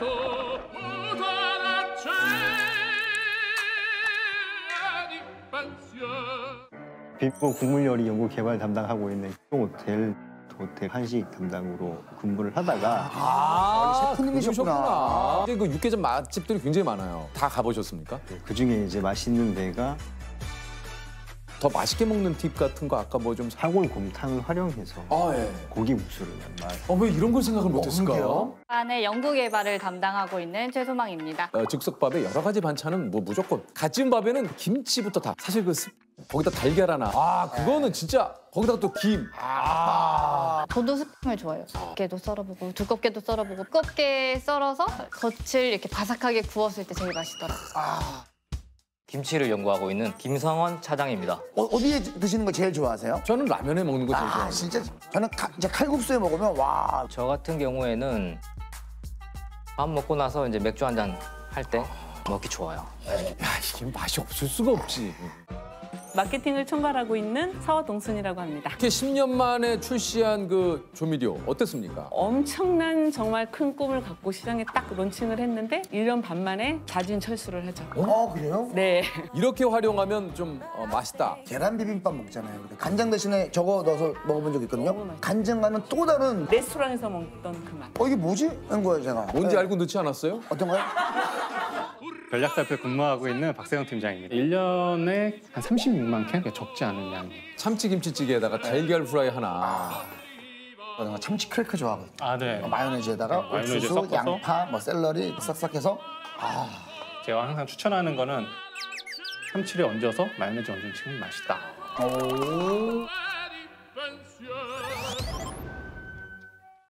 canto muta la di pensiero 빅보 국물 요리 연구 개발 담당하고 있는 호텔 호텔 한식 담당으로 근무를 하다가 아, 셰프님이셨구나. 근데 그 육개장 맛집들이 굉장히 많아요. 다 가보셨습니까? 그 중에 이제 맛있는 데가 더 맛있게 먹는 팁 같은 거 아까 뭐 좀 사... 사골곰탕을 활용해서 아, 예. 고기 국수를 맛. 어, 왜 이런 걸 생각을 못했을까? 그러게요. 안에 연구 개발을 담당하고 있는 최소망입니다. 어, 즉석밥에 여러 가지 반찬은 뭐 무조건 갓 지은 밥에는 김치부터 다 사실 그 스- 거기다 달걀 하나 아 그거는 진짜 거기다가 또 김. 아. 저도 스팸을 좋아해요. 두껍게도 썰어보고 두껍게도 썰어보고 두껍게 썰어서 겉을 이렇게 바삭하게 구웠을 때 제일 맛있더라고요. 김치를 연구하고 있는 김성원 차장입니다. 어, 어디에 드시는 거 제일 좋아하세요? 저는 라면에 먹는 거 제일 아 좋아해요. 진짜 저는 가, 이제 칼국수에 먹으면 와 저 같은 경우에는 밥 먹고 나서 이제 맥주 한 잔 할 때 먹기 좋아요. 야 이게 맛이 없을 수가 없지. 마케팅을 총괄하고 있는 서동순이라고 합니다. 이렇게 10년 만에 출시한 그 조미료 어땠습니까? 엄청난 정말 큰 꿈을 갖고 시장에 딱 론칭을 했는데 1년 반 만에 자진 철수를 하죠. 어 그래요? 네. 이렇게 활용하면 좀 어, 맛있다. 계란 비빔밥 먹잖아요. 근데 간장 대신에 저거 넣어서 먹어본 적 있거든요. 너무 맛있어요. 간장과는 또 다른 레스토랑에서 먹던 그 맛. 어 이게 뭐지? 한 거예요 제가. 뭔지 네. 알고 넣지 않았어요? 어떤 거요? 전략살표 근무하고 있는 박세영 팀장입니다. 1년에 한 36만 캔? 적지 않은 양이에요. 참치 김치찌개에다가 달걀 후라이 하나. 저는 참치 크래커 좋아하거든요. 아, 네. 어, 마요네즈에다가 네, 마요네즈 옥수수, 섞어서? 양파, 뭐 샐러리 싹싹 해서 제가 항상 추천하는 거는 참치를 얹어서 마요네즈 얹은 치면 맛있다. 오.